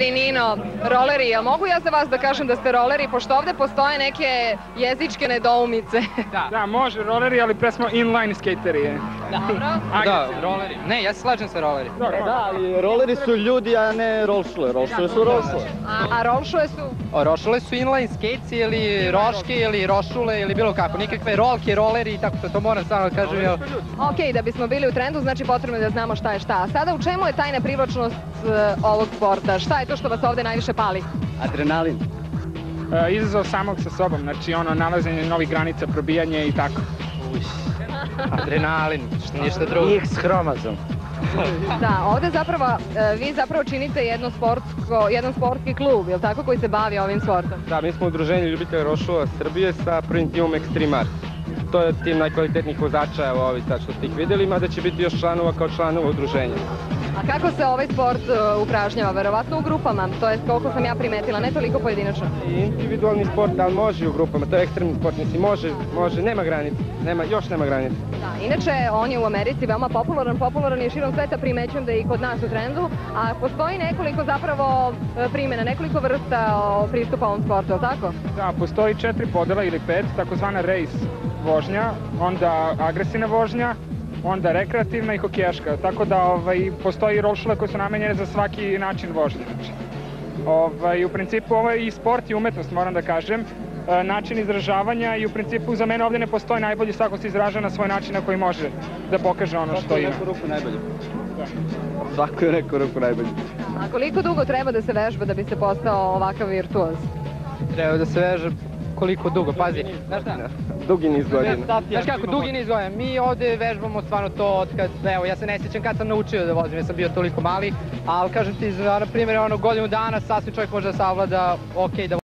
Nino, roleri, jel mogu ja za vas da kažem da ste roleri, pošto ovde postoje neke jezičke nedoumice. Da, Da, može roleri, ali pre smo inline skateri. Je. Dobro. da, roleri. Ne, ja se slažem sa roleri. Dobro. Da, ali roleri su ljudi, a ne rolšle. Rolšle su rolšle. A, a su... O, rošule su inline skates ili roške ili rošule ili bilo kako. Nikakve rolke, roleri i tako to, to moram samo da kažem. Jel, Ok, da bismo bili u trendu, znači potrebno je da znamo šta je šta. A sada u čemu je tajna privlačnost e, ovog sporta? Šta je to što vas ovde najviše pali? Adrenalin. E, izazov samog sa sobom, znači ono, nalaženje novih granica, probijanje i tako. Adrenalin, ništa drugo. X hromazom. Da, ovde zapravo, e, vi zapravo činite jedno sportsko, jedan sportski klub, je tako, koji se bavi ovim sportom? Da, mi smo udruženje ljubitelja rošula Srbije sa prvim timom Extreme Art. To je tim najkvalitetnijih vozača, evo ovi sad što ste ih videli, mada će biti još članova kao članova udruženja. A kako se ovaj sport e, upražnjava? Verovatno u grupama, to je koliko sam ja primetila, ne toliko pojedinačno. Individualni sport, ali može i u grupama, to je ekstremni sport, mislim, može, može, nema granica, nema, još nema granica. Da, inače, on je u Americi veoma popularan, popularan je širom sveta, primećujem da je i kod nas u trendu, a postoji nekoliko zapravo e, primjena, nekoliko vrsta pristupa ovom sportu, je li tako? Da, postoji četiri podela ili pet, takozvana race vožnja, onda agresivna vožnja, onda rekreativna i hokejaška. Tako da ovaj, postoji rolšule koje su namenjene za svaki način vožnje. Znači. Ovaj, u principu ovo je i sport i umetnost, moram da kažem. E, način izražavanja i u principu za mene ovde ne postoji najbolji, svako se izražava na svoj način na koji može da pokaže ono što ima. neku ruku najbolje. Svako je neku ruku najbolje. A koliko dugo treba da se vežba da bi se postao ovakav virtuoz? Treba da se veže koliko dugo, pazi. Znaš šta? Dugi niz godina. Znaš kako, dugi niz godina. Mi ovde vežbamo stvarno to od kad, evo, ja se ne sjećam kad sam naučio da vozim, ja sam bio toliko mali, ali kažem ti, na primjer, ono godinu dana sasvim čovjek može da savlada ok da